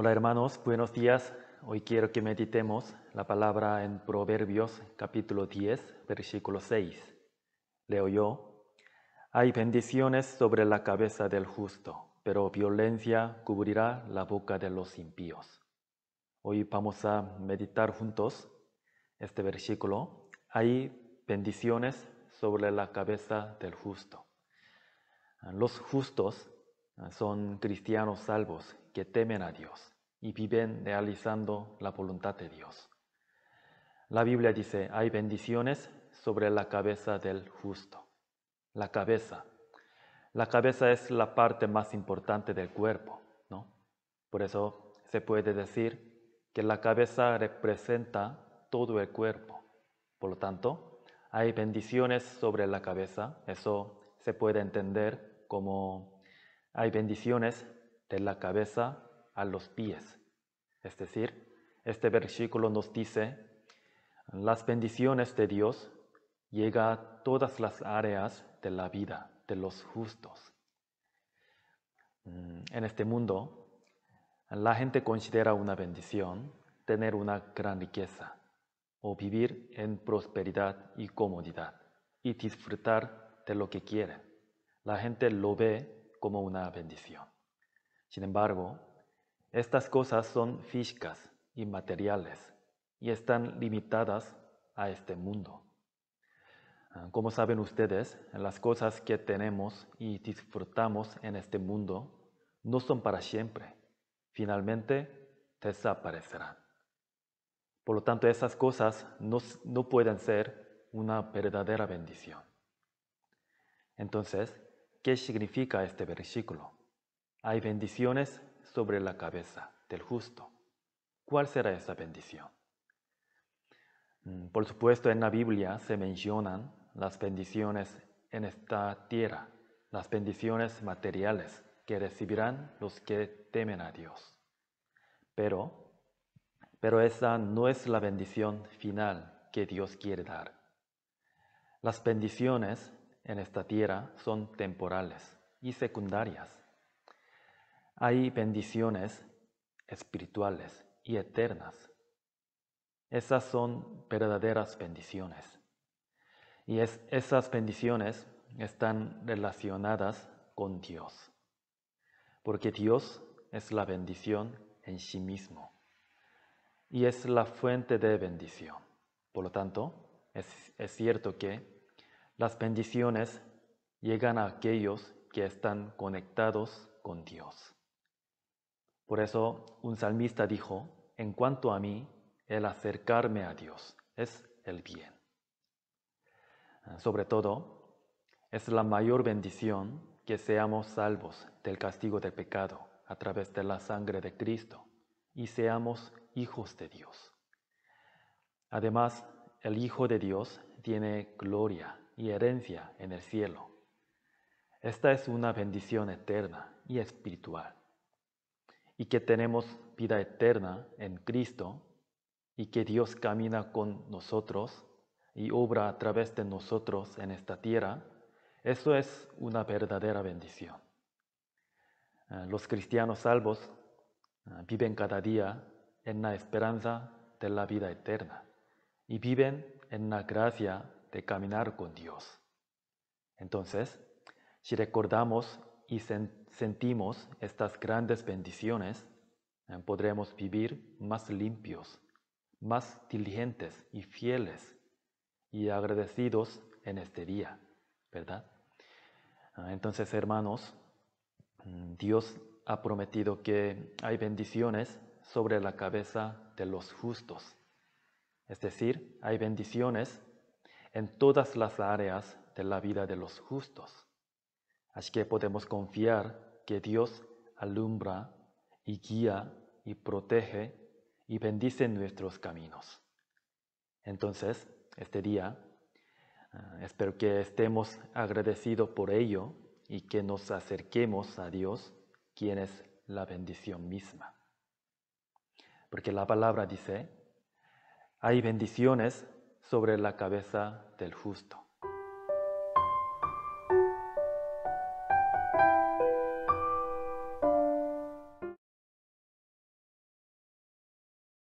Hola hermanos, buenos días. Hoy quiero que meditemos la palabra en Proverbios capítulo 10, versículo 6. Leo yo, hay bendiciones sobre la cabeza del justo, pero violencia cubrirá la boca de los impíos. Hoy vamos a meditar juntos este versículo. Hay bendiciones sobre la cabeza del justo. Los justos son cristianos salvos que temen a Dios y viven realizando la voluntad de Dios. La Biblia dice, hay bendiciones sobre la cabeza del justo. La cabeza. La cabeza es la parte más importante del cuerpo, ¿no? Por eso se puede decir que la cabeza representa todo el cuerpo. Por lo tanto, hay bendiciones sobre la cabeza. Eso se puede entender como hay bendiciones de la cabeza a los pies. Es decir, este versículo nos dice, las bendiciones de Dios llegan a todas las áreas de la vida de los justos. Mm, en este mundo, la gente considera una bendición tener una gran riqueza o vivir en prosperidad y comodidad y disfrutar de lo que quieren. La gente lo ve como una bendición. Sin embargo, estas cosas son físicas y materiales y están limitadas a este mundo. Ah, como saben ustedes, las cosas que tenemos y disfrutamos en este mundo no son para siempre. Finalmente desaparecerán. Por lo tanto, esas cosas no, no pueden ser una verdadera bendición. Entonces, ¿qué significa este versículo? Hay bendiciones sobre la cabeza del justo. ¿Cuál será esa bendición? Mm, por supuesto, en la Biblia se mencionan las bendiciones en esta tierra, las bendiciones materiales que recibirán los que temen a Dios. Pero, pero esa no es la bendición final que Dios quiere dar. Las bendiciones en esta tierra son temporales y secundarias hay bendiciones espirituales y eternas. Esas son verdaderas bendiciones. Y esas bendiciones están relacionadas con Dios. Porque Dios es la bendición en sí mismo. Y es la fuente de bendición. Por lo tanto, es, cierto que las bendiciones llegan a aquellos que están conectados con Dios. Por eso un salmista dijo, en cuanto a mí, el acercarme a Dios es el bien. Ah, sobre todo, es la mayor bendición que seamos salvos del castigo del pecado a través de la sangre de Cristo y seamos hijos de Dios. Además, el Hijo de Dios tiene gloria y herencia en el cielo. Esta es una bendición eterna y espiritual y que tenemos vida eterna en Cristo y que Dios camina con nosotros y obra a través de nosotros en esta tierra, eso es una verdadera bendición. Ah, los cristianos salvos ah, viven cada día en la esperanza de la vida eterna y viven en la gracia de caminar con Dios. Entonces, si recordamos y sentimos estas grandes bendiciones, eh, podremos vivir más limpios, más diligentes y fieles y agradecidos en este día, ¿verdad? Ah, entonces, hermanos, mm, Dios ha prometido que hay bendiciones sobre la cabeza de los justos. Es decir, hay bendiciones en todas las áreas de la vida de los justos. Así que podemos confiar que Dios alumbra y guía y protege y bendice nuestros caminos. Entonces, este día, ah, espero que estemos agradecidos por ello y que nos acerquemos a Dios, quien es la bendición misma. Porque la palabra dice, hay bendiciones sobre la cabeza del justo.